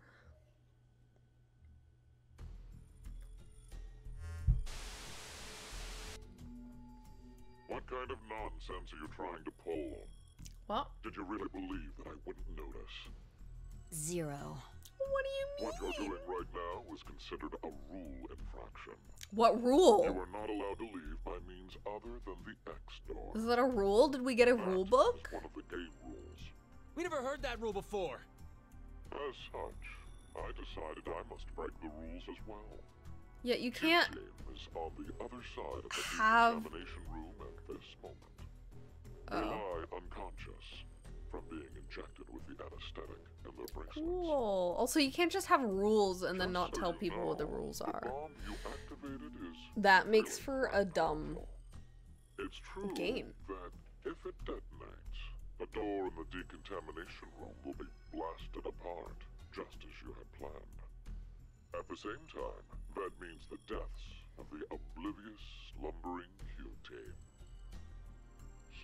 What kind of nonsense are you trying to pull? What? Did you really believe that I wouldn't notice? Zero. What do you mean? What you're doing right now is considered a rule infraction. What rule? You are not allowed to leave by means other than the X door. Is that a rule? Did we get a That rule is book? one of the game rules. We never heard that rule before. As such, I decided I must break the rules as well. Yeah, you can't. Team is on the other side of the Have- decontamination room at this moment. They Oh. lie unconscious from being injected with the anesthetic in their bracelets. Cool. Also, you can't just have rules and then not so tell people what the rules are. bomb you activated is That makes for a dumb. It's true game. that if it detonates, the door in the decontamination room will be blasted apart, just as you had planned. At the same time, that means the deaths of the oblivious, slumbering Q team.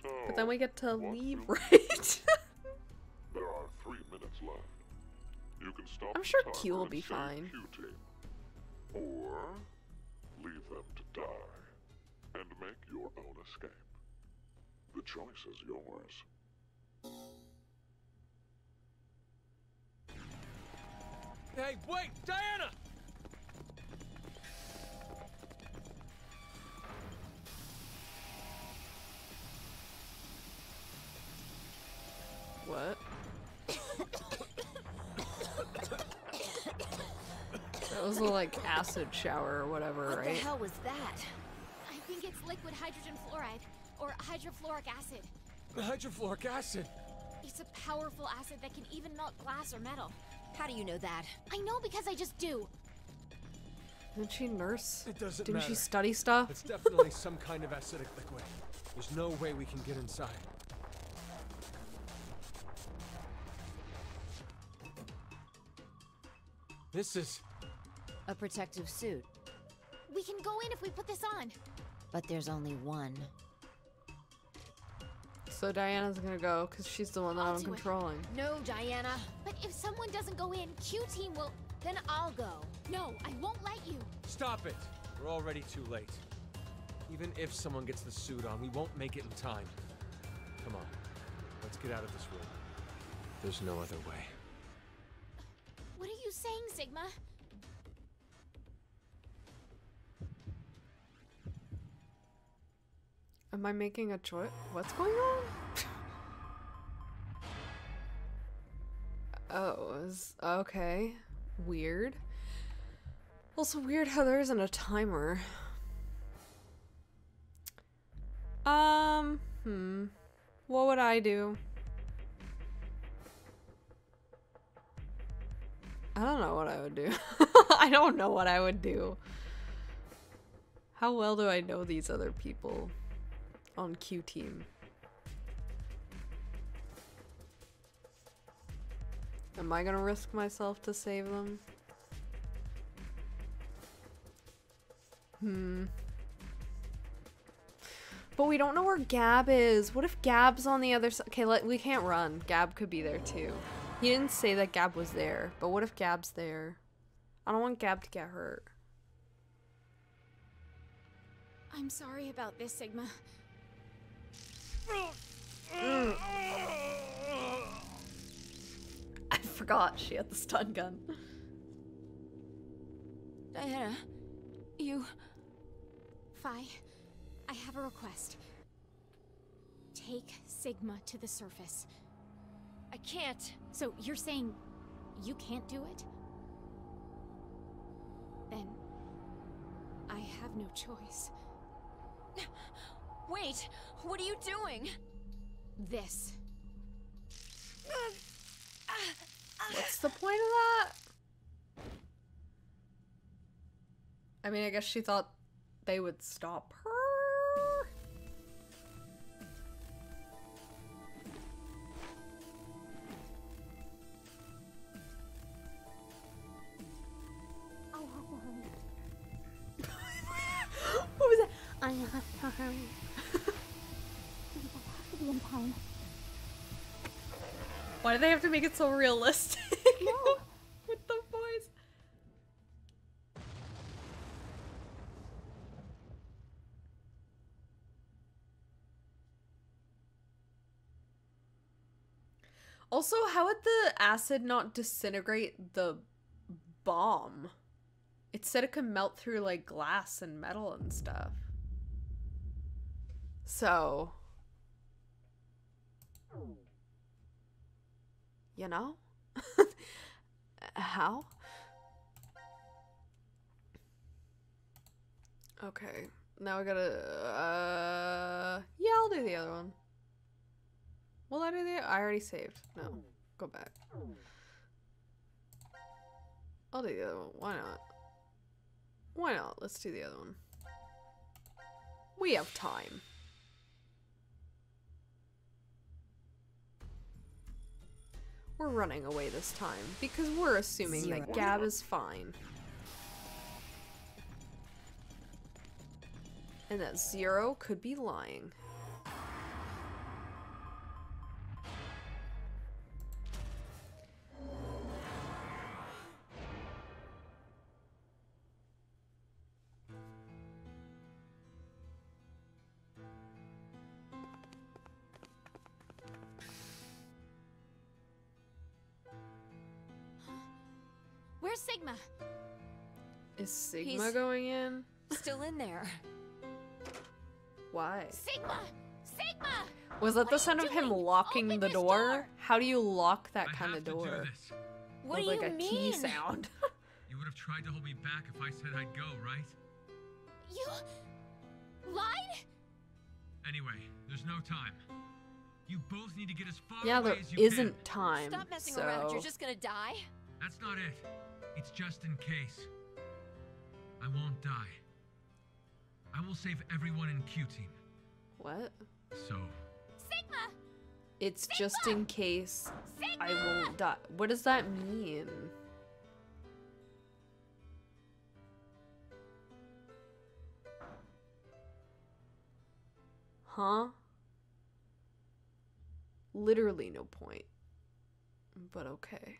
So, But then we get to leave, do right? There are three minutes left. You can stop I'm sure Q will be fine. Q team, or leave them to die and make your own escape. The choice is yours. Hey, wait! Diana! What? that was a like acid shower or whatever, right? What the hell was that? I think it's liquid hydrogen fluoride or hydrofluoric acid. The Hydrofluoric acid! It's a powerful acid that can even melt glass or metal. How do you know that? I know because I just do. Didn't she nurse? It doesn't Didn't she study stuff? It's definitely some kind of acidic liquid. There's no way we can get inside. This is. A protective suit. We can go in if we put this on. But there's only one. So Diana's gonna go because she's the one that I'll I'm do it. controlling. No, Diana. But if someone doesn't go in, Q team will. Then I'll go. No, I won't let you. Stop it! We're already too late. Even if someone gets the suit on, we won't make it in time. Come on. Let's get out of this room. There's no other way. Saying, Sigma? Am I making a choice? What's going on? oh, is okay. Weird. Also weird how there isn't a timer. Um, hmm. What would I do? I don't know what I would do. I don't know what I would do. How well do I know these other people? on Q Team. Am I gonna risk myself to save them? Hmm. But we don't know where Gab is. What if Gab's on the other side? Okay, let, we can't run. Gab could be there too. He didn't say that Gab was there, but what if Gab's there? I don't want Gab to get hurt. I'm sorry about this, Sigma. I forgot she had the stun gun. Diana, you. Phi, I have a request. Take Sigma to the surface. I can't. So you're saying you can't do it? Then I have no choice. Wait, what are you doing? This. What's the point of that? I mean, I guess she thought they would stop her. Why do they have to make it so realistic? With the voice. Also, how would the acid not disintegrate the bomb? It said it could melt through like glass and metal and stuff. So, you know? How? Okay, now I gotta. Uh, yeah, I'll do the other one. Will I do the? I already saved. No, go back. I'll do the other one. Why not? Why not? Let's do the other one. We have time. We're running away this time because we're assuming that Gab is fine. And that Zero could be lying. Sigma going in? Still in there. Why? Sigma! Sigma! Was that the What are sound of him locking Open the door? door! How do you lock that I kind of door? What With do like you a mean? key sound. You would have tried to hold me back if I said I'd go, right? You lied? Anyway, there's no time. You both need to get as far yeah, away as you isn't can. time. Stop messing so... around. You're just gonna die. That's not it. It's just in case. I won't die. I will save everyone in Q Team. What? So, Sigma! It's just in case I won't die. What does that mean? Huh? Literally no point. But okay.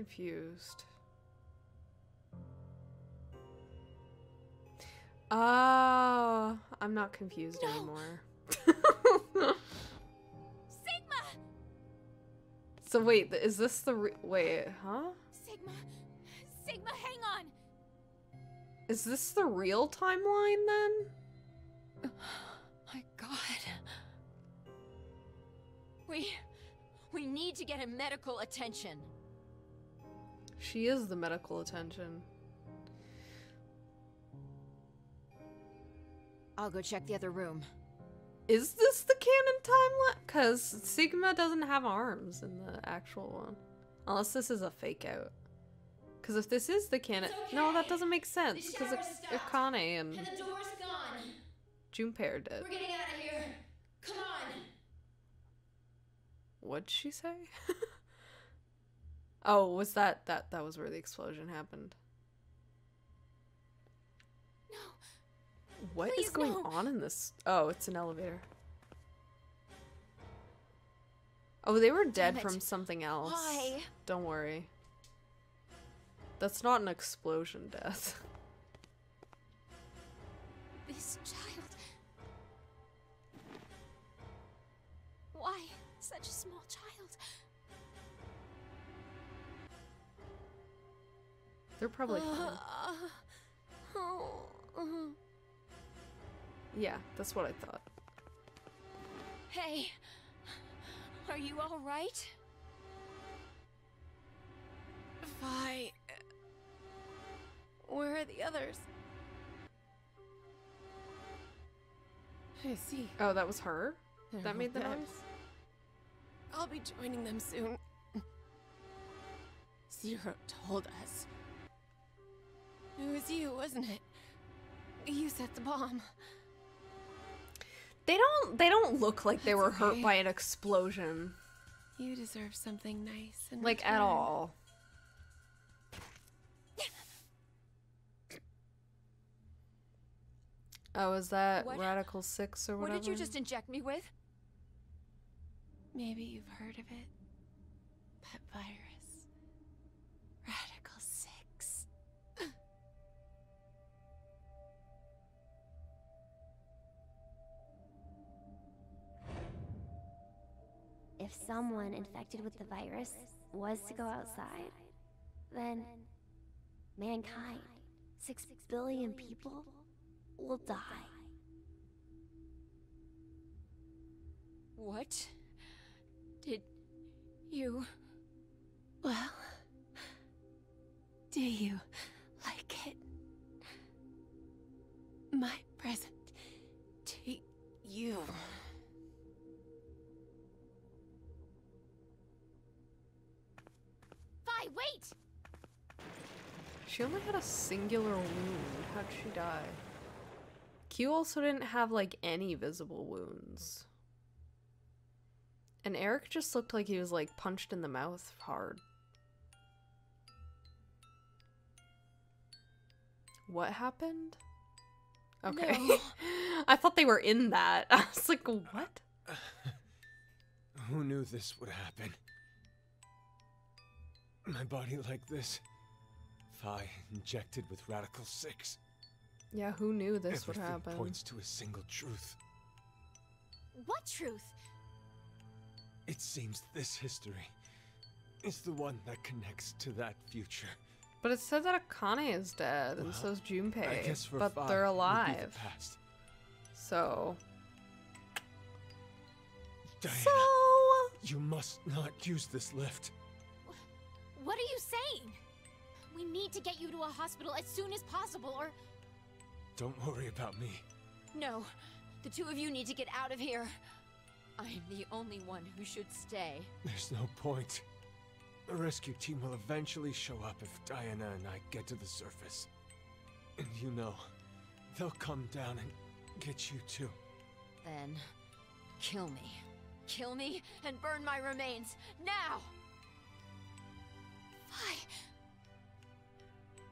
Confused. Oh, I'm not confused No. anymore. Sigma! so wait, is this the re- wait, huh? Sigma! Sigma, hang on! Is this the real timeline then? My God. We, we need to get him medical attention. She is the medical attention. I'll go check the other room. Is this the canon timeline? Because Sigma doesn't have arms in the actual one. Unless this is a fake out. Because if this is the canon. No, that doesn't make sense. Because Akane and And the door's gone. Junpei did. We're getting out of here. Come on. What'd she say? oh, was that that that was where the explosion happened? No. What is Please, going no. on in this? Oh, it's an elevator. Oh, they were dead from something else. Why? Don't worry. That's not an explosion death. This child. Why such a small child? They're probably uh, fine. Oh, uh-huh. Yeah, that's what I thought. Hey, are you all right? Phi. Where are the others? I see. Oh, that was her? They're That made the dead. noise? I'll be joining them soon. Zero told us. It was you, wasn't it? You set the bomb. They don't they don't look like they That's were hurt okay. by an explosion. You deserve something nice in Like at all. Oh, is that What? Radical Six or What whatever? did you just inject me with? Maybe you've heard of it. That virus. If someone infected with the virus was to go outside, then mankind, six billion people, will die. What? Did you. Well, do you like it? My present to you. Phi, wait! She only had a singular wound. How'd she die? Q also didn't have like any visible wounds. And Eric just looked like he was like punched in the mouth hard. What happened? Okay. No. I thought they were in that. I was like, what? Who knew this would happen? My body like this. Thigh injected with Radical 6. Yeah, who knew this would Everything happen? points to a single truth. What truth? It seems this history is the one that connects to that future. But it said that Akane is dead, and Well, so's Junpei. I guess for but Phi, they're it would be the alive. past. So. Diana, So. you must not use this lift. What are you saying? We need to get you to a hospital as soon as possible, or. Don't worry about me. No. The two of you need to get out of here. I am the only one who should stay. There's no point. The rescue team will eventually show up if Diana and I get to the surface. And you know, they'll come down and get you too. Then, kill me. Kill me and burn my remains. Now!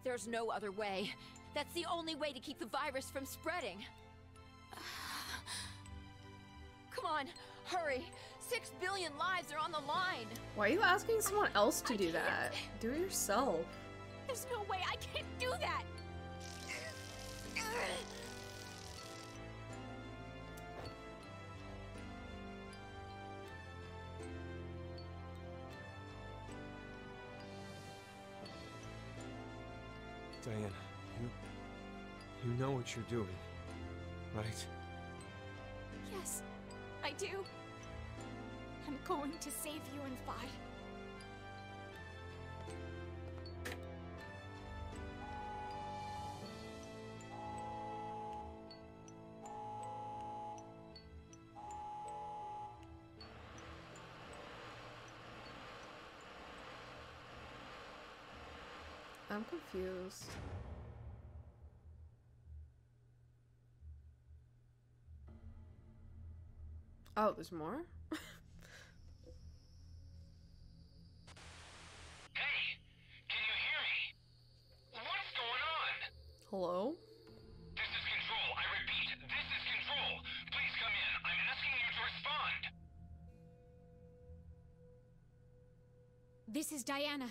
There's no other way. That's the only way to keep the virus from spreading. Come on, hurry. Six billion lives are on the line. Why are you asking someone else to do that? Do it yourself. there's no way I can't do that! Know what you're doing, right? Yes, I do. I'm going to save you and Phi. I'm confused. Oh, there's more? Hey, can you hear me? What's going on? Hello? This is Control. I repeat, this is Control. Please come in. I'm asking you to respond. This is Diana.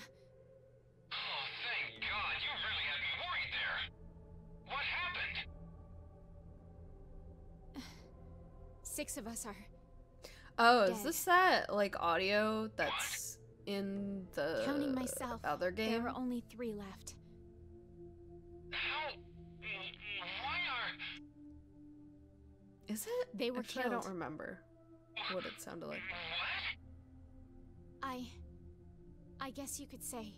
Oh, thank God. You really had me worried there. What happened? Six of us are. Oh, is this that like audio that's in the Counting myself, other There game? are only three left. How? Why are? Is it? They were Actually, I don't remember what it sounded like. I. I guess you could say.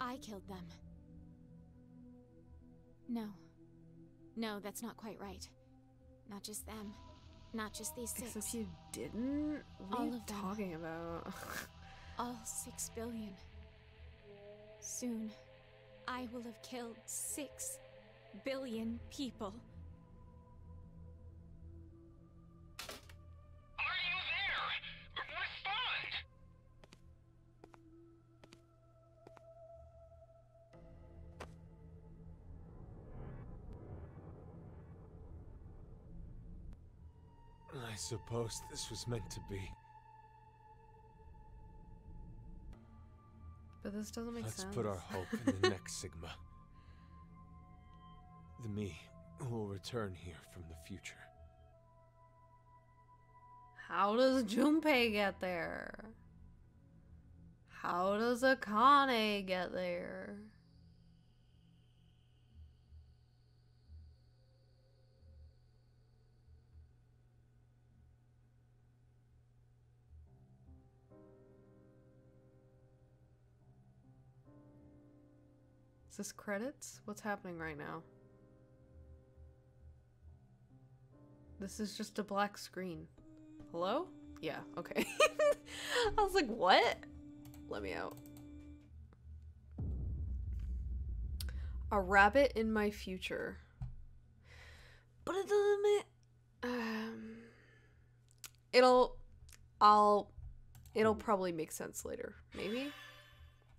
I killed them. No. No, that's not quite right. Not just them. Not just these six. Except you didn't? What All are you of them. talking about? All six billion. Soon, I will have killed six billion people. Suppose this was meant to be. but this doesn't make sense. Let's put our hope in the next Sigma. The me who will return here from the future. How does Junpei get there? How does Akane get there? Is this credits? What's happening right now? This is just a black screen. Hello? Yeah, okay. I was like, what? Let me out. A rabbit in my future. But it doesn't. Um, it'll. I'll. It'll probably make sense later. Maybe?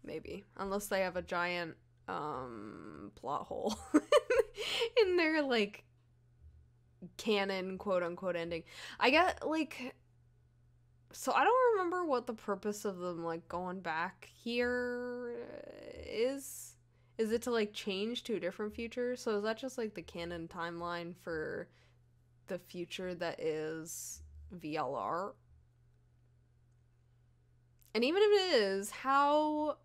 Maybe. Unless they have a giant um plot hole in their like canon quote unquote ending. I get like so I don't remember what the purpose of them like going back here is. Is it to like change to a different future? So is that just like the canon timeline for the future that is VLR? And even if it is, how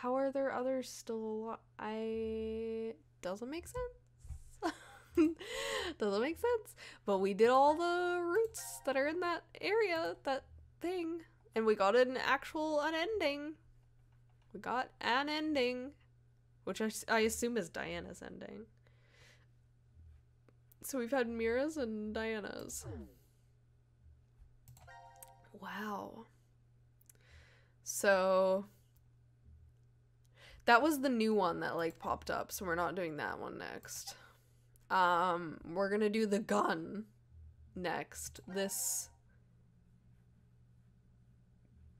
how are there others still alive? I doesn't make sense. doesn't make sense. But we did all the routes that are in that area, that thing, and we got an actual an ending. We got an ending, which I, I assume is Diana's ending. So we've had Mira's and Diana's. Wow. So that was the new one that like popped up, so we're not doing that one next. Um we're to do the gun next. This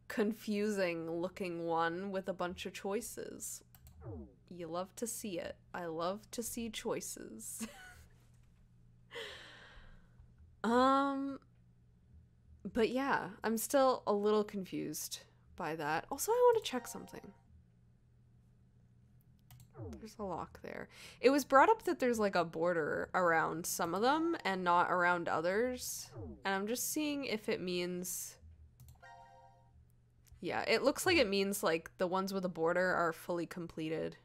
confusing looking one with a bunch of choices. You love to see it. I love to see choices. um but yeah, I'm still a little confused by that. Also, I want to check something. There's a lock there. It was brought up that there's like a border around some of them and not around others. And I'm just seeing if it means. Yeah, it looks like it means like the ones with a border are fully completed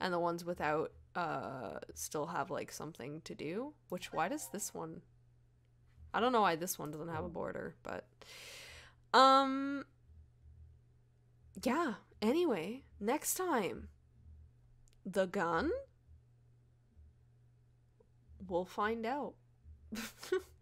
and the ones without uh still have like something to do. Which why does this one I don't know why this one doesn't have a border, but um yeah, anyway, next time the gun we'll find out.